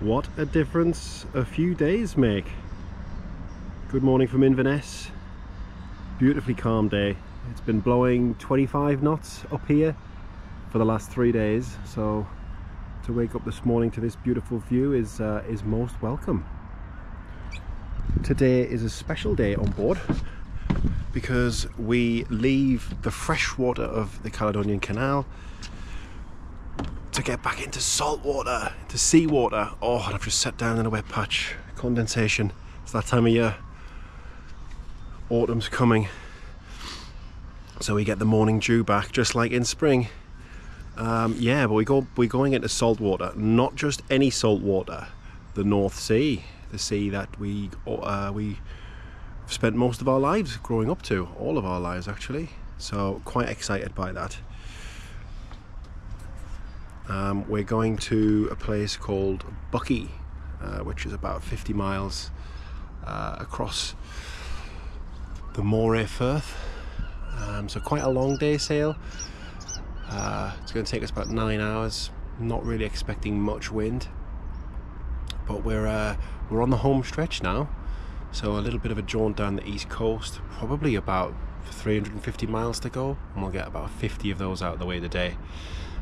What a difference a few days make. Good morning from Inverness. Beautifully calm day. It's been blowing 25 knots up here for the last three days. So to wake up this morning to this beautiful view is, uh, is most welcome. Today is a special day on board because we leave the freshwater of the Caledonian Canal to get back into salt water, to seawater. Oh, and I've just sat down in a wet patch. Condensation. It's that time of year. Autumn's coming. So we get the morning dew back, just like in spring. Um, yeah, but we go we're going into salt water, not just any salt water, the North Sea, the sea that we uh, we spent most of our lives growing up to, all of our lives actually. So quite excited by that. Um, we're going to a place called Buckie, uh, which is about 50 miles uh, across the Moray Firth. Um, so quite a long day sail. Uh, it's going to take us about nine hours. Not really expecting much wind, but we're uh, we're on the home stretch now. So a little bit of a jaunt down the east coast, probably about 350 miles to go, and we'll get about 50 of those out of the way today.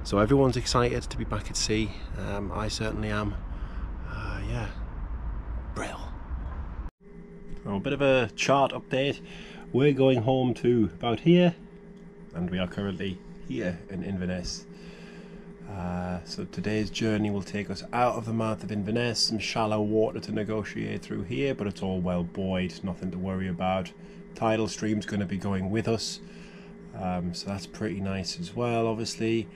So everyone's excited to be back at sea. Um, I certainly am. Uh, yeah, brill. So a bit of a chart update. We're going home to about here, and we are currently here in Inverness. Uh, so today's journey will take us out of the mouth of Inverness, some shallow water to negotiate through here, but it's all well buoyed, nothing to worry about. Tidal stream's going to be going with us, um, so that's pretty nice as well, obviously.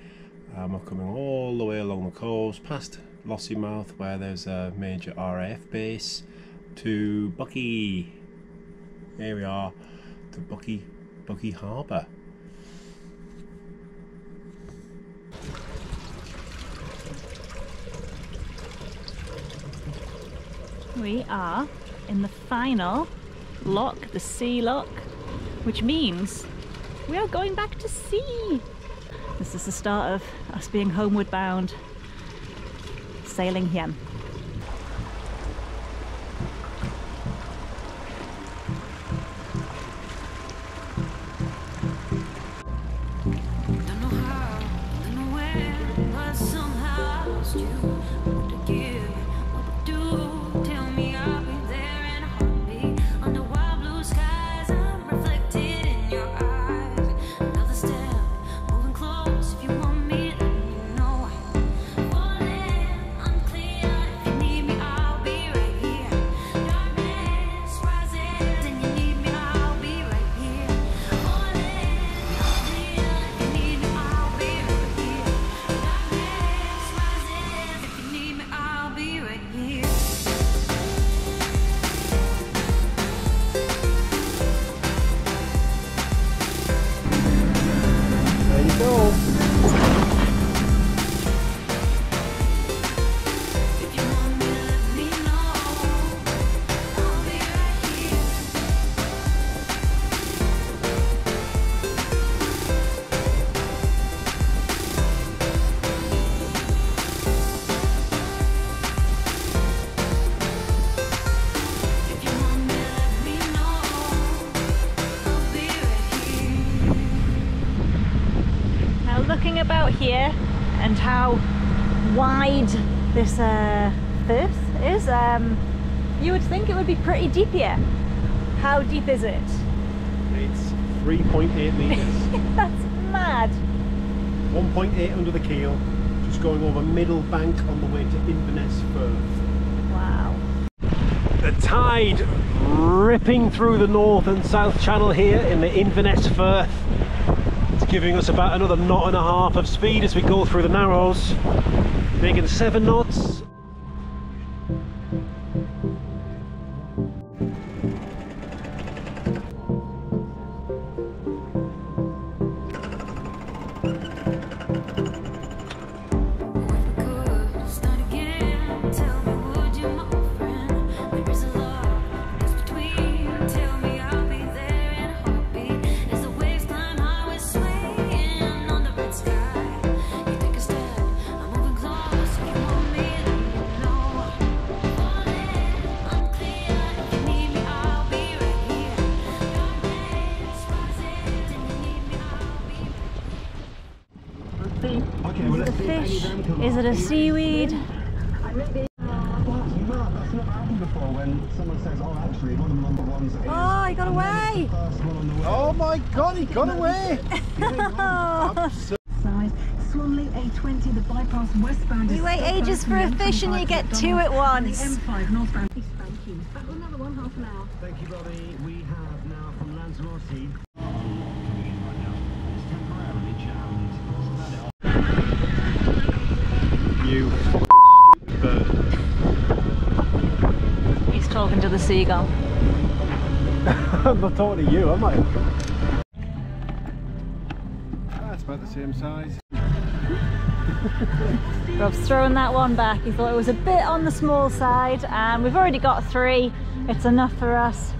Um, we're coming all the way along the coast, past Lossiemouth, where there's a major RAF base, to Buckie. Here we are, to Buckie, Buckie Harbour. We are in the final lock, the sea lock, which means we are going back to sea. Is the start of us being homeward bound, sailing hjem. Looking about here and how wide this uh, firth is, um, you would think it would be pretty deep here. How deep is it? It's 3.8 metres. That's mad. 1.8 under the keel, just going over middle bank on the way to Inverness Firth. Wow. The tide ripping through the north and south channel here in the Inverness Firth. Giving us about another knot and a half of speed as we go through the narrows, making seven knots. Is it a seaweed? You know, that's never happened before when someone says, oh, actually, one of the number ones is Oh, he got away! first one on the way. Oh my god, he got away! Side, Swanley A20, the bypass westbound. is You wait stopped ages for a fish and you get two at once. M5 northbound. Thank you. Back with another one, half an hour. Thank you, Bobby. We have now from Lanzarote. Coming in right now. It's temporarily jammed. You fucking stupid bird. He's talking to the seagull. I'm not talking to you, am I? That's about the same size. Rob's throwing that one back. He thought it was a bit on the small side, and we've already got three. It's enough for us.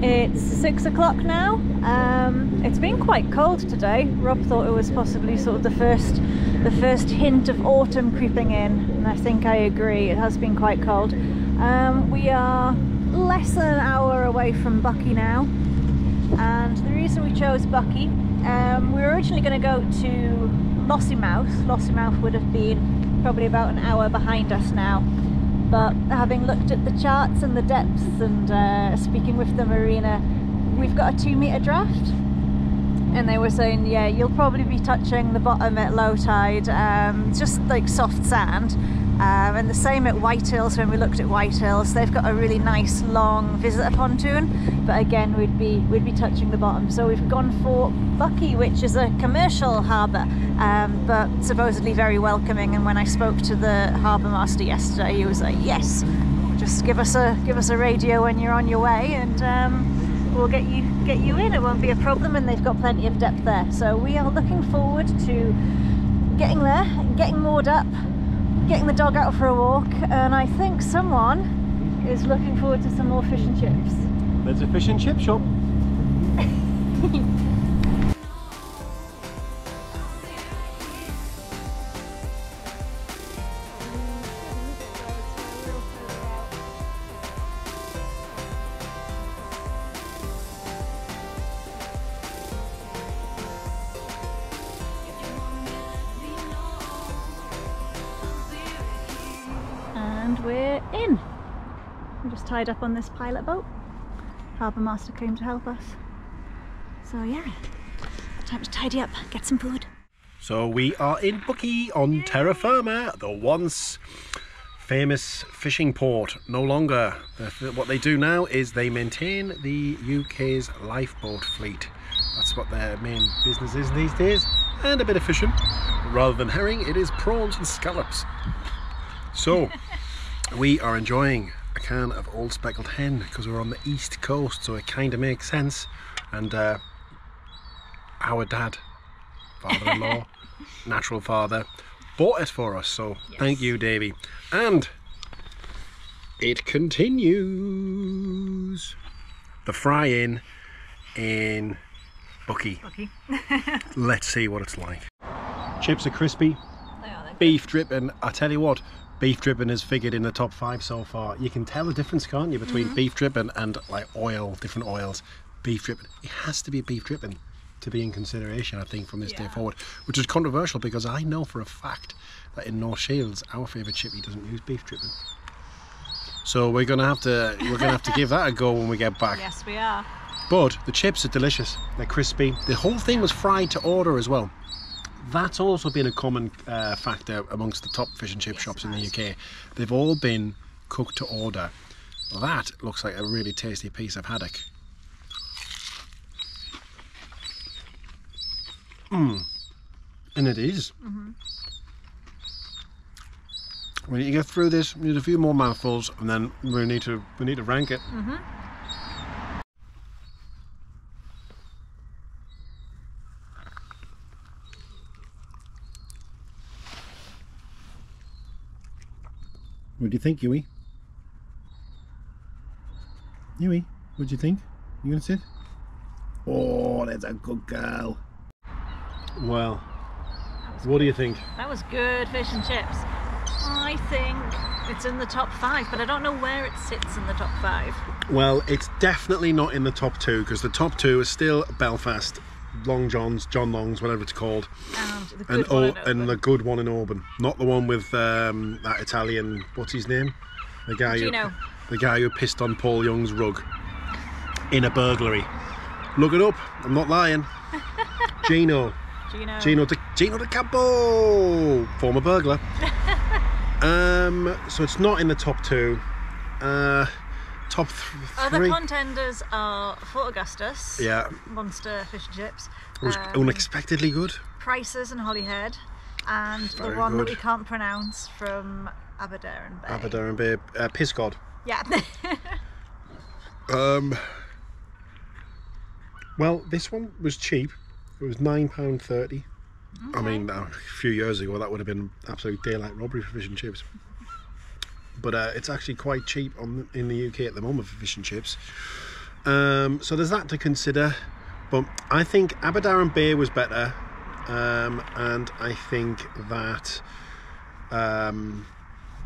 It's six o'clock now. Um, it's been quite cold today. Rob thought it was possibly sort of the first, the first hint of autumn creeping in, and I think I agree. It has been quite cold. Um, we are less than an hour away from Buckie now, and the reason we chose Buckie, um, we were originally going to go to Lossiemouth. Lossiemouth would have been probably about an hour behind us now but having looked at the charts and the depths and uh, speaking with the marina, we've got a two metre draft. And they were saying, yeah, you'll probably be touching the bottom at low tide, um, just like soft sand. Um, and the same at Whitehills when we looked at Whitehills, they've got a really nice long visitor pontoon, but again we'd be we'd be touching the bottom. So we've gone for Buckie, which is a commercial harbour, um, but supposedly very welcoming. And when I spoke to the harbour master yesterday, he was like, "Yes, just give us a give us a radio when you're on your way, and we'll get you get you in. It won't be a problem." And they've got plenty of depth there, so we are looking forward to getting there, getting moored up, getting the dog out for a walk, and I think someone is looking forward to some more fish and chips. There's a fish and chip shop. And we're in. We're just tied up on this pilot boat. Harbour master came to help us. So yeah, time to tidy up, get some food. So we are in Buckie on terra firma, the once famous fishing port. No longer. What they do now is they maintain the UK's lifeboat fleet. That's what their main business is these days, and a bit of fishing. Rather than herring, it is prawns and scallops. So we are enjoying a can of Old Speckled Hen because we're on the east coast, so it kind of makes sense. And uh, our dad father-in-law, natural father, bought it for us. So thank you, Davy. And it continues. The fry-in in Buckie. Buckie. Let's see what it's like. Chips are crispy. Beef dripping. I tell you what, beef dripping has figured in the top five so far. You can tell the difference, can't you, between mm-hmm. beef dripping and like oil, different oils. Beef dripping. It has to be beef dripping to be in consideration, I think, from this day forward. Which is controversial because I know for a fact that in North Shields, our favourite chippy doesn't use beef dripping. So we're gonna have to we're gonna have to give that a go when we get back. Yes, we are. But the chips are delicious. They're crispy. The whole thing was fried to order as well. That's also been a common uh, factor amongst the top fish and chip shops in the UK. They've all been cooked to order. That looks like a really tasty piece of haddock. Mmm. And it is. Mm-hmm. We need to get through this, we need a few more mouthfuls, and then we need to we need to rank it. Mm-hmm. What do you think, Yui? Yui, what do you think? You gonna sit? Oh, that's a good girl. Well, what do you think? That was good fish and chips. I think it's in the top five, but I don't know where it sits in the top five. Well, it's definitely not in the top two because the top two is still Belfast, Long John's, John Long's, whatever it's called, And the and good in and the good one in Oban, not the one with um, that Italian. What's his name? The guy Gino. who the guy who pissed on Paul Young's rug in a burglary. Look it up. I'm not lying. Gino. Gino. Gino De, Gino D'Acampo, former burglar. um, so it's not in the top two. Uh, top th- Other three. contenders are Fort Augustus, yeah, Monster Fish and Chips, it was um, unexpectedly good. Prices and Holyhead, and Very the one that good. we can't pronounce from Aberdaron Bay. Aberdaron Bay, uh, Piss God. Yeah. Um, well, this one was cheap. It was nine pound thirty. I mean, a few years ago that would have been absolute daylight robbery for fish and chips. But uh, it's actually quite cheap on in the UK at the moment for fish and chips. Um, so there's that to consider. But I think Aberdaron Bay was better, um, and I think that um,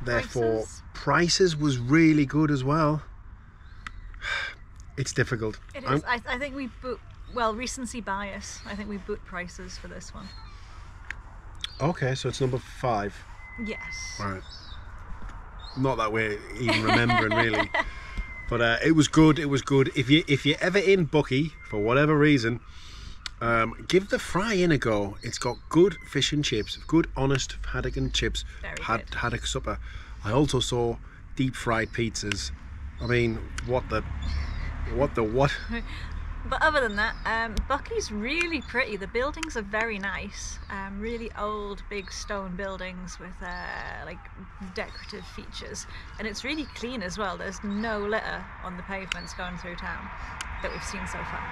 therefore Prices? prices was really good as well. It's difficult. It I'm- I, I think we boot. Well, recency bias. I think we boot prices for this one. Okay, so it's number five. Yes. Right. Not that we're even remembering really, but uh, it was good. It was good. If you if you're ever in Buckie for whatever reason, um, give the fry in a go. It's got good fish and chips, good honest haddock and chips. Very had good. haddock supper. I also saw deep fried pizzas. I mean, what the, what the what? But other than that, um, Buckie's really pretty. The buildings are very nice. Um, really old, big stone buildings with uh, like decorative features, and it's really clean as well. There's no litter on the pavements going through town that we've seen so far.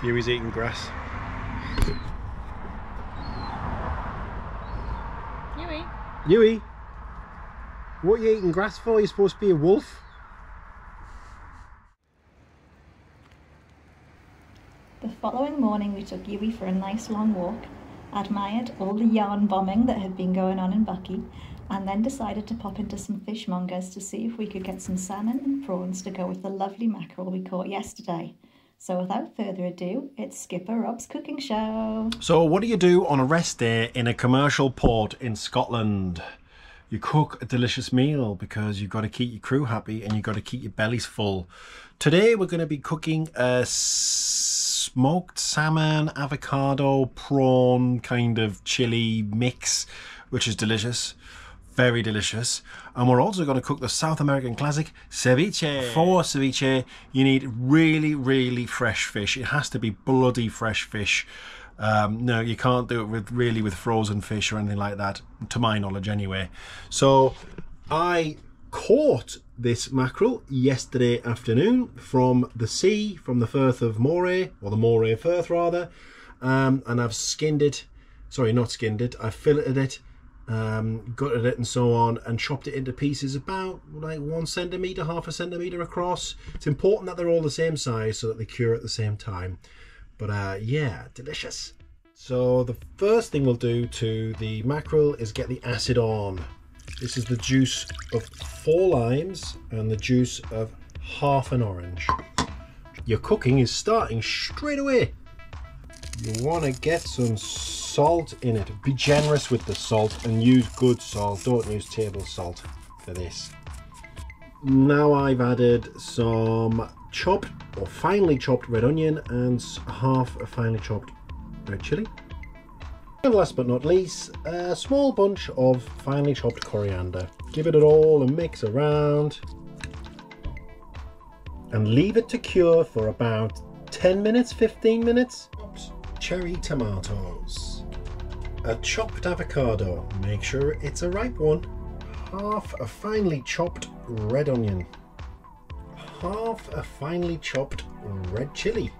Huey's eating grass. Huey, Huey, what are you eating grass for? You're supposed to be a wolf. Following morning, we took Yui for a nice long walk, admired all the yarn bombing that had been going on in Buckie, and then decided to pop into some fishmongers to see if we could get some salmon and prawns to go with the lovely mackerel we caught yesterday. So, without further ado, it's Skipper Rob's cooking show. So, what do you do on a rest day in a commercial port in Scotland? You cook a delicious meal because you've got to keep your crew happy and you've got to keep your bellies full. Today, we're going to be cooking a smoked salmon, avocado, prawn kind of chili mix, which is delicious. Very delicious. And we're also going to cook the South American classic ceviche. For ceviche, you need really, really fresh fish. It has to be bloody fresh fish. Um, no, you can't do it with really with frozen fish or anything like that, to my knowledge, anyway. So, I caught this mackerel yesterday afternoon from the sea, from the Firth of Moray, or the Moray Firth rather, um, and I've skinned it. Sorry, not skinned it. I filleted it, um, gutted it, and so on, and chopped it into pieces about like one centimeter, half a centimeter across. It's important that they're all the same size so that they cure at the same time. But uh, yeah, delicious. So the first thing we'll do to the mackerel is get the acid on. This is the juice of four limes and the juice of half an orange. Your cooking is starting straight away. You want to get some salt in it. Be generous with the salt and use good salt. Don't use table salt for this. Now I've added some chopped or finely chopped red onion and half a finely chopped red chili. And last but not least, a small bunch of finely chopped coriander. Give it all a mix around and leave it to cure for about 10 minutes, 15 minutes. Cherry tomatoes. A chopped avocado, make sure it's a ripe one. Half a finely chopped red onion. Half a finely chopped red chili.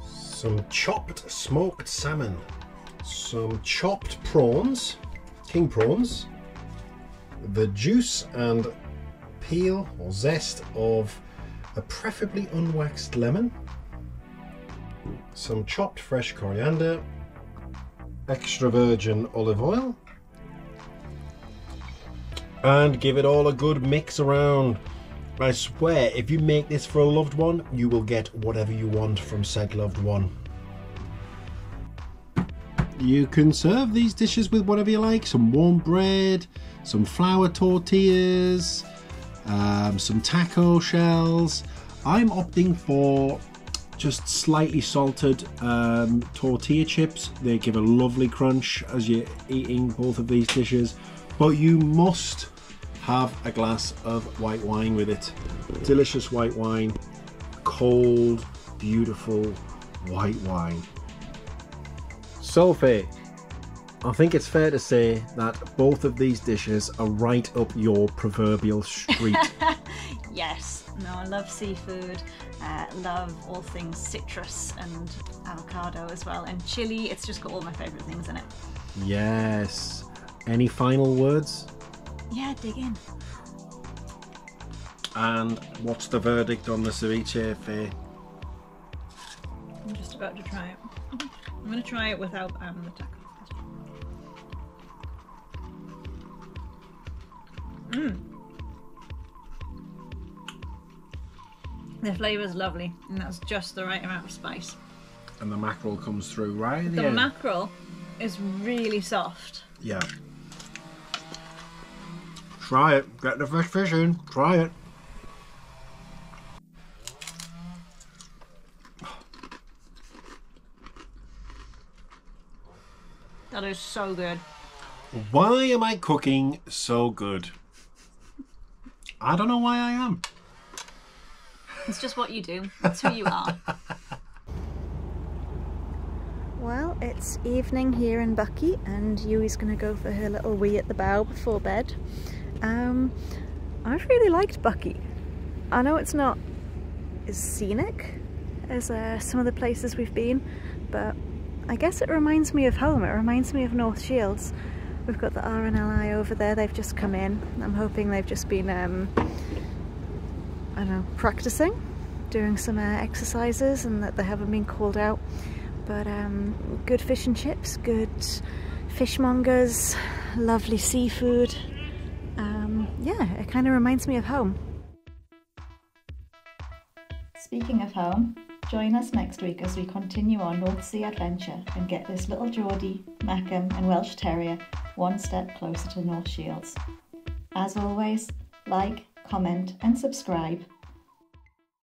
Some chopped smoked salmon. Some chopped prawns, king prawns. The juice and peel or zest of a preferably unwaxed lemon. Some chopped fresh coriander. Extra virgin olive oil. and give it all a good mix around. I swear, if you make this for a loved one, you will get whatever you want from said loved one. You can serve these dishes with whatever you like some warm bread, some flour tortillas, um, some taco shells. I'm opting for just slightly salted um, tortilla chips. They give a lovely crunch as you're eating both of these dishes, but you must have a glass of white wine with it. Delicious white wine, cold, beautiful white wine. Sophie, I think it's fair to say that both of these dishes are right up your proverbial street. Yes, no, I love seafood. Uh, love all things citrus and avocado as well, and chili. It's just got all my favourite things in it. yes. Any final words? Yeah, dig in. And what's the verdict on the ceviche, Faye? I'm just about to try it. I'm gonna try it without um, the taco. Mmm. The flavour is lovely, and that's just the right amount of spice. And the mackerel comes through right at The the end. mackerel is really soft. yeah. Try it. Get the fresh fish in. Try it. That is so good. Why am I cooking so good? I don't know why I am. It's just what you do. That's who you are. Well, it's evening here in Buckie, and Yui's going to go for her little wee at the bow before bed. Um, I've really liked Buckie. I know it's not as scenic as uh, some of the places we've been, but I guess it reminds me of home. It reminds me of North Shields. We've got the RNLI over there. They've just come in. I'm hoping they've just been, um, I don't know, practicing, doing some uh, exercises, and that they haven't been called out. But um, good fish and chips, good fishmongers, lovely seafood. Um, yeah, it kind of reminds me of home. Speaking of home, join us next week as we continue our North Sea adventure and get this little Geordie, Mackham, and Welsh Terrier one step closer to North Shields. As always, like, comment, and subscribe